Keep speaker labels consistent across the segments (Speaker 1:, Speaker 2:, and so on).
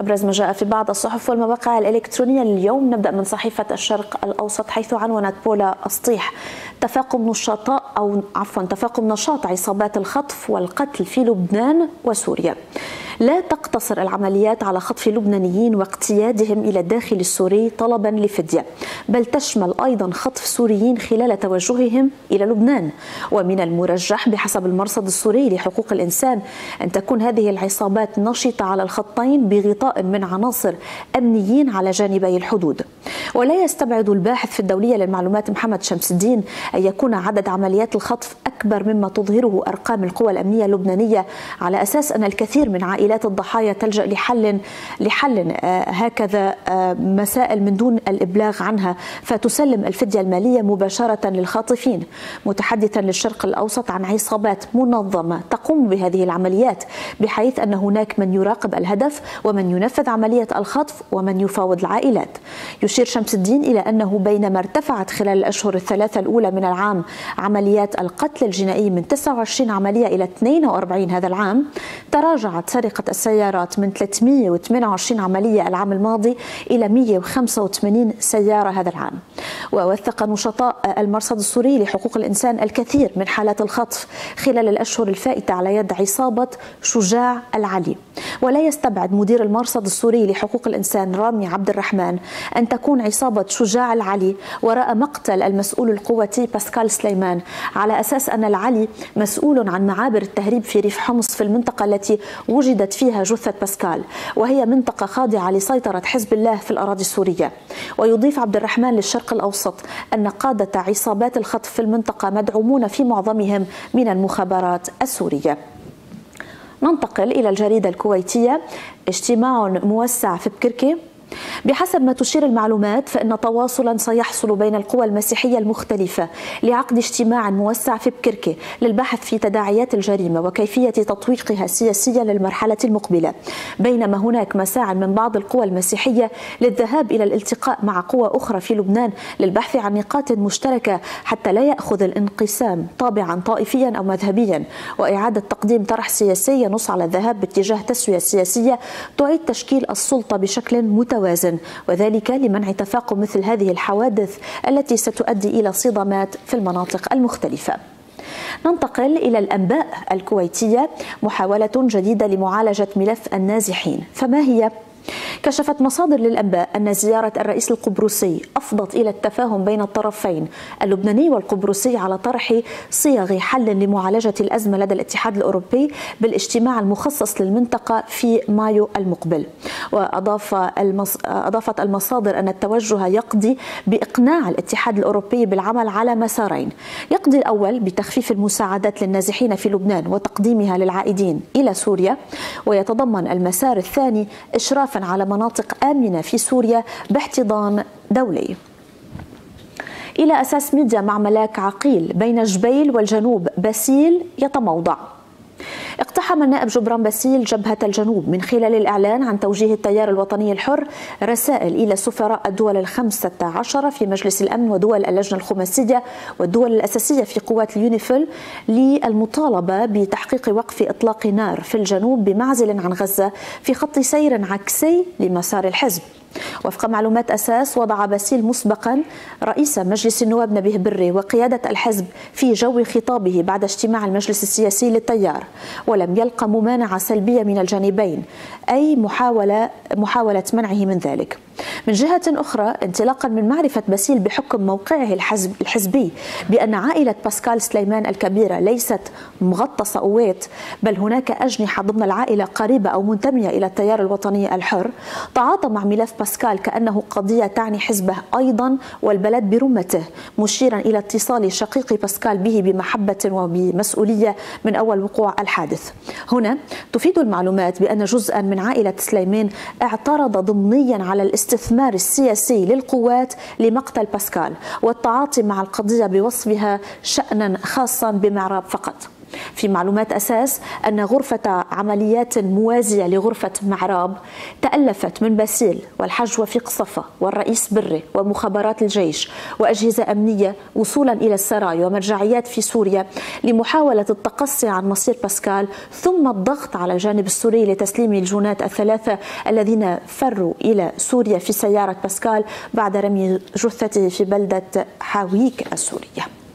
Speaker 1: أبرز ما جاء في بعض الصحف والمواقع الإلكترونية اليوم. نبدأ من صحيفة الشرق الأوسط حيث عنونت بولا أسطيح تفاقم نشاطاء أو عفوا تفاقم نشاط عصابات الخطف والقتل في لبنان وسوريا. لا تقتصر العمليات على خطف لبنانيين واقتيادهم إلى الداخل السوري طلبا لفدية، بل تشمل أيضا خطف سوريين خلال توجههم إلى لبنان، ومن المرجح بحسب المرصد السوري لحقوق الإنسان أن تكون هذه العصابات نشطة على الخطين بغطاء من عناصر أمنيين على جانبي الحدود. ولا يستبعد الباحث في الدولية للمعلومات محمد شمس الدين أن يكون عدد عمليات الخطف أكبر مما تظهره أرقام القوى الأمنية اللبنانية على أساس أن الكثير من عائلات عائلات الضحايا تلجأ لحل لحل آه، هكذا آه، مسائل من دون الإبلاغ عنها. فتسلم الفدية المالية مباشرة للخاطفين. متحدثا للشرق الأوسط عن عصابات منظمة تقوم بهذه العمليات بحيث أن هناك من يراقب الهدف ومن ينفذ عملية الخطف ومن يفاوض العائلات. يشير شمس الدين إلى أنه بينما ارتفعت خلال الأشهر الثلاثة الأولى من العام عمليات القتل الجنائي من 29 عملية إلى 42 هذا العام تراجعت سرقة سرقة السيارات من 328 عملية العام الماضي إلى 185 سيارة هذا العام. ووثق نشطاء المرصد السوري لحقوق الإنسان الكثير من حالات الخطف خلال الأشهر الفائتة على يد عصابة شجاع العلي. ولا يستبعد مدير المرصد السوري لحقوق الإنسان رامي عبد الرحمن أن تكون عصابة شجاع العلي وراء مقتل المسؤول القوتي باسكال سليمان على أساس أن العلي مسؤول عن معابر التهريب في ريف حمص في المنطقة التي وجدت فيها جثة باسكال وهي منطقة خاضعة لسيطرة حزب الله في الأراضي السورية. ويضيف عبد الرحمن للشرق الأوسط أن قادة عصابات الخطف في المنطقة مدعومون في معظمهم من المخابرات السورية. ننتقل إلى الجريدة الكويتية. اجتماع موسع في بكركي. بحسب ما تشير المعلومات فإن تواصلا سيحصل بين القوى المسيحية المختلفة لعقد اجتماع موسع في بكركي للبحث في تداعيات الجريمة وكيفية تطويقها سياسيا للمرحلة المقبلة. بينما هناك مساع من بعض القوى المسيحية للذهاب إلى الالتقاء مع قوى أخرى في لبنان للبحث عن نقاط مشتركة حتى لا يأخذ الانقسام طابعا طائفيا أو مذهبيا. وإعادة تقديم طرح سياسي ينص على الذهاب باتجاه تسوية سياسية تعيد تشكيل السلطة بشكل متوازن. متوازن وذلك لمنع تفاقم مثل هذه الحوادث التي ستؤدي إلى صدامات في المناطق المختلفة. ننتقل إلى الأنباء الكويتية محاولة جديدة لمعالجة ملف النازحين فما هي كشفت مصادر للأنباء أن زيارة الرئيس القبرصي أفضت إلى التفاهم بين الطرفين اللبناني والقبرصي على طرح صيغ حل لمعالجة الأزمة لدى الاتحاد الأوروبي بالاجتماع المخصص للمنطقة في مايو المقبل. وأضاف المص... أضافت المصادر أن التوجه يقضي بإقناع الاتحاد الأوروبي بالعمل على مسارين. يقضي الأول بتخفيف المساعدات للنازحين في لبنان وتقديمها للعائدين إلى سوريا ويتضمن المسار الثاني على مناطق آمنة في سوريا باحتضان دولي. إلى أساس ميديا مع ملاك عقيل بين جبيل والجنوب باسيل يتموضع. اقتحم النائب جبران باسيل جبهة الجنوب من خلال الإعلان عن توجيه التيار الوطني الحر رسائل إلى سفراء الدول الخمسة عشر في مجلس الأمن ودول اللجنة الخماسية والدول الأساسية في قوات اليونيفيل للمطالبة بتحقيق وقف إطلاق نار في الجنوب بمعزل عن غزة في خط سير عكسي لمسار الحزب. وفق معلومات أساس وضع باسيل مسبقا رئيس مجلس النواب نبيه بري وقيادة الحزب في جو خطابه بعد اجتماع المجلس السياسي للتيار. ولم يلقى ممانعة سلبية من الجانبين أي محاولة محاولة منعه من ذلك. من جهة أخرى انطلاقا من معرفة باسيل بحكم موقعه الحزب الحزبي بأن عائلة باسكال سليمان الكبيرة ليست مغطسة قوات بل هناك أجنحة ضمن العائلة قريبة أو منتمية إلى التيار الوطني الحر. تعاطى مع ملف باسكال كأنه قضية تعني حزبه أيضا والبلد برمته مشيرا إلى اتصال شقيق باسكال به بمحبة وبمسؤولية من أول وقوع الحادث. هنا تفيد المعلومات بأن جزءا من عائلة سليمان اعترض ضمنيا على الاستثمار السياسي للقوات لمقتل باسكال والتعاطي مع القضية بوصفها شأنا خاصا بمعراب فقط. في معلومات أساس أن غرفة عمليات موازية لغرفة معراب تألفت من باسيل والحج وفيق صفا والرئيس بري ومخابرات الجيش وأجهزة أمنية وصولا إلى السراي ومرجعيات في سوريا لمحاولة التقصي عن مصير باسكال ثم الضغط على الجانب السوري لتسليم الجنات الثلاثة الذين فروا إلى سوريا في سيارة باسكال بعد رمي جثته في بلدة حاويك السورية.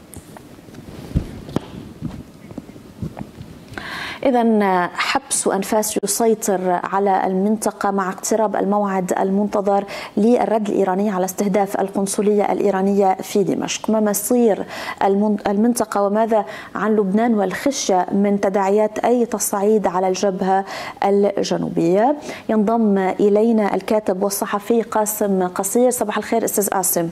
Speaker 1: إذا حبس وأنفاس يسيطر على المنطقة مع اقتراب الموعد المنتظر للرد الإيراني على استهداف القنصلية الإيرانية في دمشق. ما مصير المنطقة وماذا عن لبنان والخشية من تداعيات أي تصعيد على الجبهة الجنوبية؟ ينضم إلينا الكاتب والصحفي قاسم قصير. صباح الخير أستاذ قاسم.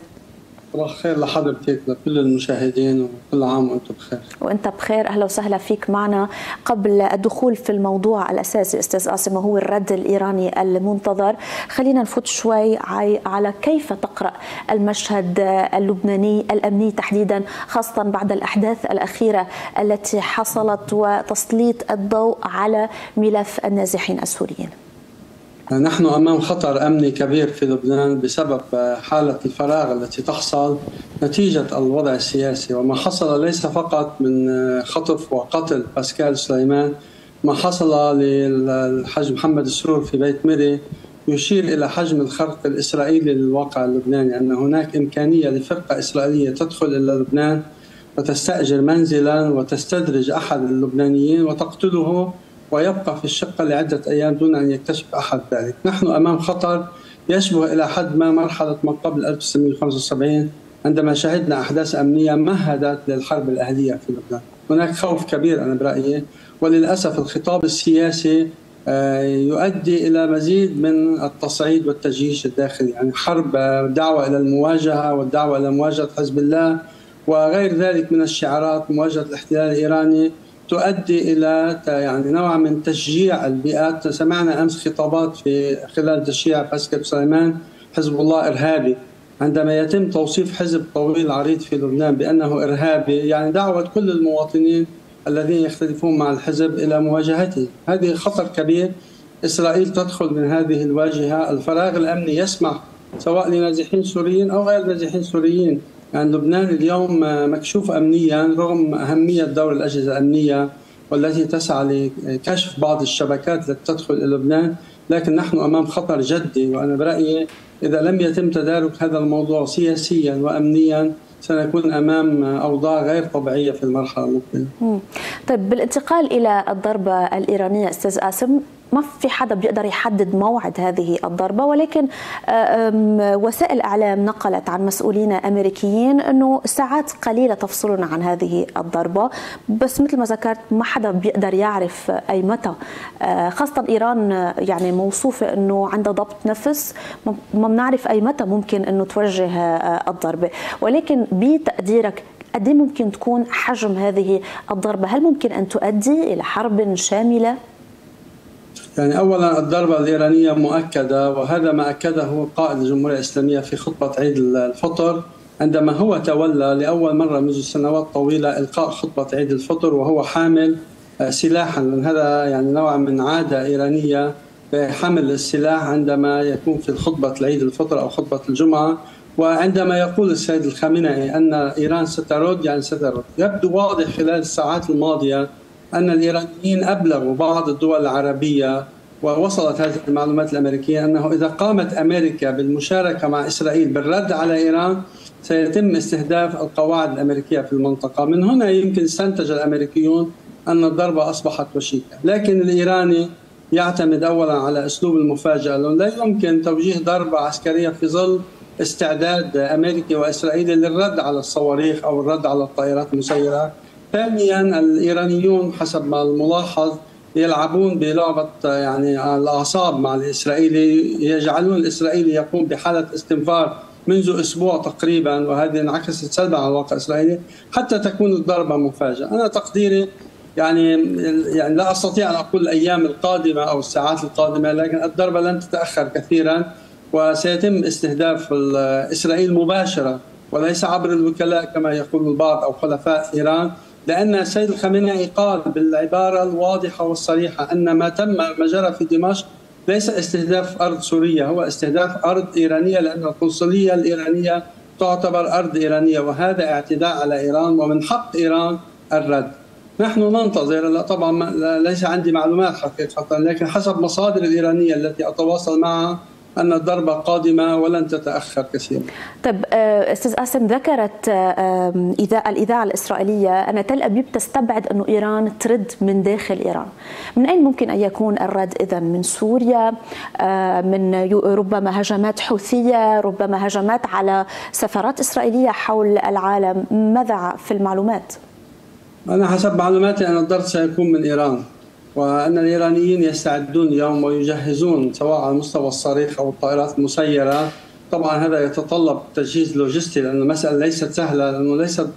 Speaker 2: صباح الخير لحضرتك لكل المشاهدين وكل عام وأنتم بخير.
Speaker 1: وانت بخير أهلا وسهلا فيك معنا. قبل الدخول في الموضوع الأساسي أستاذ قاسم وهو الرد الإيراني المنتظر. خلينا نفوت شوي على كيف تقرأ المشهد اللبناني الأمني تحديدا خاصة بعد الأحداث الأخيرة التي حصلت وتسليط الضوء على ملف النازحين السوريين.
Speaker 2: نحن أمام خطر أمني كبير في لبنان بسبب حالة الفراغ التي تحصل نتيجة الوضع السياسي وما حصل ليس فقط من خطف وقتل باسكال سليمان ما حصل للحج محمد السرور في بيت مري يشير إلى حجم الخرق الإسرائيلي للواقع اللبناني أن هناك إمكانية لفرقة إسرائيلية تدخل إلى لبنان وتستأجر منزلا وتستدرج أحد اللبنانيين وتقتله ويبقى في الشقة لعدة أيام دون أن يكتشف أحد ذلك. نحن أمام خطر يشبه إلى حد ما مرحلة ما قبل 1975 عندما شهدنا أحداث أمنية مهدت للحرب الأهلية في لبنان. هناك خوف كبير أنا برأيي وللأسف الخطاب السياسي آه، يؤدي إلى مزيد من التصعيد والتجيش الداخلي. يعني حرب آه، دعوة إلى المواجهة والدعوة إلى مواجهة حزب الله وغير ذلك من الشعارات مواجهة الاحتلال الإيراني تؤدي إلى يعني نوع من تشجيع البيئات. سمعنا أمس خطابات في خلال تشجيع باسكال سليمان حزب الله إرهابي. عندما يتم توصيف حزب طويل عريض في لبنان بأنه إرهابي يعني دعوة كل المواطنين الذين يختلفون مع الحزب إلى مواجهته. هذه خطر كبير. إسرائيل تدخل من هذه الواجهة. الفراغ الأمني يسمح سواء لنازحين سوريين أو غير نازحين سوريين يعني لبنان اليوم مكشوف امنيا رغم أهمية دور الأجهزة الأمنية والتي تسعى لكشف بعض الشبكات التي تدخل إلى لبنان لكن نحن أمام خطر جدي وأنا برأيي إذا لم يتم تدارك هذا الموضوع سياسيا وامنيا سنكون أمام أوضاع غير طبيعية في المرحلة المقبلة.
Speaker 1: طيب بالانتقال إلى الضربة الإيرانية أستاذ قاسم ما في حدا بيقدر يحدد موعد هذه الضربة ولكن وسائل الإعلام نقلت عن مسؤولين أمريكيين أنه ساعات قليلة تفصلنا عن هذه الضربة. بس مثل ما ذكرت ما حدا بيقدر يعرف أي متى. آه، خاصة إيران يعني موصوفة أنه عندها ضبط نفس. ما بنعرف أي متى ممكن أنه توجه آه، الضربة. ولكن بتقديرك قد إيه ممكن تكون حجم هذه الضربة؟ هل ممكن أن تؤدي إلى حرب شاملة؟
Speaker 2: يعني اولا الضربة الإيرانية مؤكدة وهذا ما أكده قائد الجمهورية الإسلامية في خطبة عيد الفطر عندما هو تولى لأول مرة منذ سنوات طويلة إلقاء خطبة عيد الفطر وهو حامل آه، سلاحا. هذا يعني نوع من عادة إيرانية بحمل السلاح عندما يكون في خطبة العيد الفطر أو خطبة الجمعة. وعندما يقول السيد الخامنئي أن إيران سترد يعني سترد. يبدو واضح خلال الساعات الماضية أن الإيرانيين أبلغوا بعض الدول العربية ووصلت هذه المعلومات الأمريكية أنه إذا قامت أمريكا بالمشاركة مع إسرائيل بالرد على إيران سيتم استهداف القواعد الأمريكية في المنطقة. من هنا يمكن استنتج الأمريكيون أن الضربة أصبحت وشيكة. لكن الإيراني يعتمد أولا على أسلوب المفاجأة. لأنه لا يمكن توجيه ضربة عسكرية في ظل استعداد أمريكي وإسرائيلي للرد على الصواريخ أو الرد على الطائرات المسيرة. ثانيا الإيرانيون حسب ما الملاحظ يلعبون بلعبة يعني الأعصاب مع الإسرائيلي يجعلون الإسرائيلي يقوم بحالة استنفار منذ أسبوع تقريبا وهذه انعكست سلبا على الواقع الإسرائيلي حتى تكون الضربة مفاجأة، أنا تقديري يعني يعني لا أستطيع أن أقول الأيام القادمة أو الساعات القادمة لكن الضربة لن تتأخر كثيرا وسيتم استهداف اسرائيل مباشرة وليس عبر الوكلاء كما يقول البعض أو خلفاء إيران. لأن السيد الخامنئي قال بالعبارة الواضحة والصريحة أن ما تم ما جرى في دمشق ليس استهداف أرض سورية هو استهداف أرض إيرانية لأن القنصلية الإيرانية تعتبر أرض إيرانية وهذا اعتداء على إيران ومن حق إيران الرد. نحن ننتظر لا طبعا ليس عندي معلومات حقيقة لكن حسب مصادر الإيرانية التي أتواصل معها أن الضربة قادمة ولن تتأخر كثيرا.
Speaker 1: طيب أستاذ قاسم ذكرت إذاعة الإذاعة الإسرائيلية أن تل أبيب تستبعد أن إيران ترد من داخل إيران. من أين ممكن أن يكون الرد إذا؟ من سوريا؟ من ربما هجمات حوثية؟ ربما هجمات على سفارات إسرائيلية حول العالم؟ ماذا في المعلومات؟
Speaker 2: أنا حسب معلوماتي أن الضرب سيكون من إيران. وأن الإيرانيين يستعدون اليوم ويجهزون سواء على مستوى الصاروخ أو الطائرات المسيرة. طبعا هذا يتطلب تجهيز لوجستي لأن المسألة ليست سهلة لأنه ليست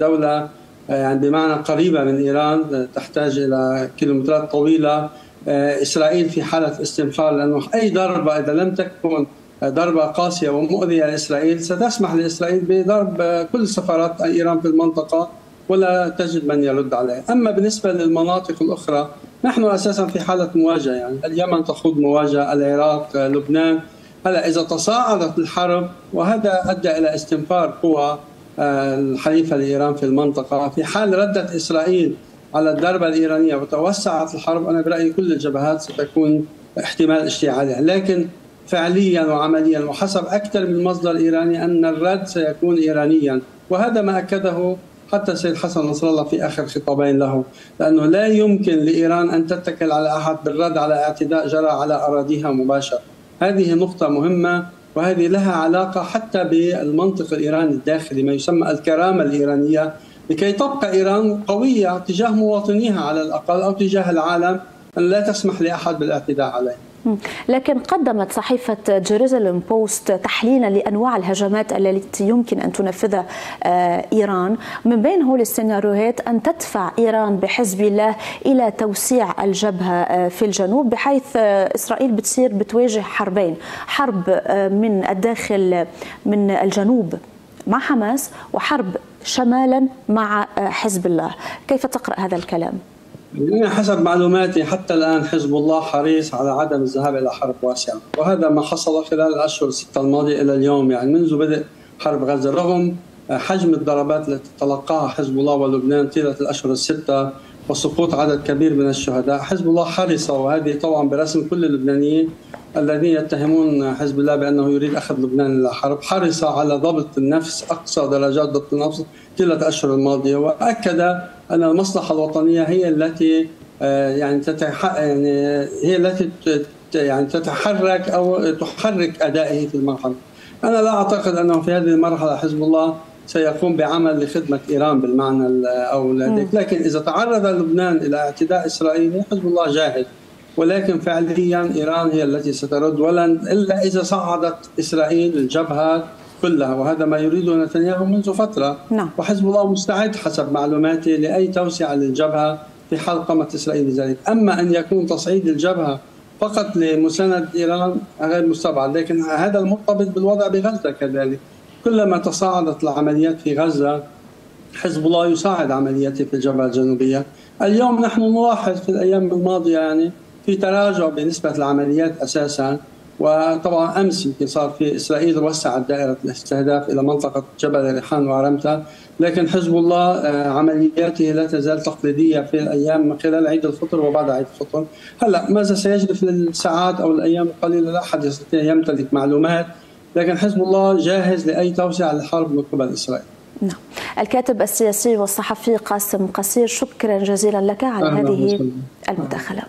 Speaker 2: دولة يعني بمعنى قريبة من إيران تحتاج إلى كيلومترات طويلة. إسرائيل في حالة استنفار لأنه أي ضربة إذا لم تكن ضربة قاسية ومؤذية لإسرائيل ستسمح لإسرائيل بضرب كل سفارات إيران في المنطقة ولا تجد من يرد عليه أما بالنسبة للمناطق الأخرى نحن أساسا في حالة مواجهة يعني اليمن تخوض مواجهة العراق لبنان. هلا إذا تصاعدت الحرب وهذا أدى إلى استنفار قوى الحليفة لإيران في المنطقة في حال ردت إسرائيل على الضربة الإيرانية وتوسعت الحرب أنا برأيي كل الجبهات ستكون احتمال اشتعالها لكن فعليا وعمليا وحسب أكثر من مصدر إيراني أن الرد سيكون إيرانيا وهذا ما أكده حتى السيد حسن نصر الله في آخر خطابين له لأنه لا يمكن لإيران أن تتكل على أحد بالرد على اعتداء جرى على أراضيها مباشرة. هذه نقطة مهمة وهذه لها علاقة حتى بالمنطق الإيراني الداخلي ما يسمى الكرامة الإيرانية لكي تبقى إيران قوية تجاه مواطنيها على الأقل أو تجاه العالم أن لا تسمح لأحد بالاعتداء عليه.
Speaker 1: لكن قدمت صحيفة جيروزالم بوست تحليلا لأنواع الهجمات التي يمكن أن تنفذها إيران. من بين هول السيناريوهات أن تدفع إيران بحزب الله إلى توسيع الجبهة في الجنوب بحيث إسرائيل بتصير بتواجه حربين. حرب من الداخل من الجنوب مع حماس وحرب شمالا مع حزب الله. كيف تقرأ هذا الكلام؟
Speaker 2: يعني حسب معلوماتي حتى الآن حزب الله حريص على عدم الذهاب إلى حرب واسعة، وهذا ما حصل خلال الأشهر الستة الماضية إلى اليوم. يعني منذ بدء حرب غزة رغم حجم الضربات التي تلقاها حزب الله ولبنان طيلة الأشهر الستة وسقوط عدد كبير من الشهداء، حزب الله حرص وهذه طبعا برسم كل اللبنانيين الذين يتهمون حزب الله بأنه يريد أخذ لبنان إلى حرب، حرص على ضبط النفس أقصى درجات ضبط النفس طيلة الأشهر الماضية وأكد أن المصلحة الوطنية هي التي يعني تتح... يعني هي التي يعني تتحرك أو تحرك أدائه في المرحلة. أنا لا أعتقد أنه في هذه المرحلة حزب الله سيقوم بعمل لخدمة إيران بالمعنى أو لكن إذا تعرض لبنان إلى اعتداء إسرائيلي حزب الله جاهز ولكن فعليا إيران هي التي سترد ولن إلا إذا صعدت إسرائيل الجبهات كلها وهذا ما يريده نتنياهو منذ فترة
Speaker 1: نعم.
Speaker 2: وحزب الله مستعد حسب معلوماتي لأي توسعة للجبهة في حال قامت إسرائيل بذلك، أما أن يكون تصعيد الجبهة فقط لمساندة إيران غير مستبعد، لكن هذا المرتبط بالوضع بغزة كذلك. كلما تصاعدت العمليات في غزة حزب الله يساعد عملياته في الجبهة الجنوبية. اليوم نحن نلاحظ في الأيام الماضية يعني في تراجع بالنسبة للعمليات أساسا وطبعا أمس يمكن صار في إسرائيل وسعت دائرة الاستهداف إلى منطقة جبل ريحان وعرمتا لكن حزب الله عملياته لا تزال تقليدية في الأيام خلال عيد الفطر وبعد عيد الفطر. هلأ ماذا سيجري في الساعات أو الأيام القليلة؟ لا أحد يستطيع يمتلك معلومات لكن حزب الله جاهز لأي توسعه للحرب من قبل إسرائيل.
Speaker 1: نعم. الكاتب السياسي والصحفي قاسم قصير شكرا جزيلا لك على هذه المداخلة.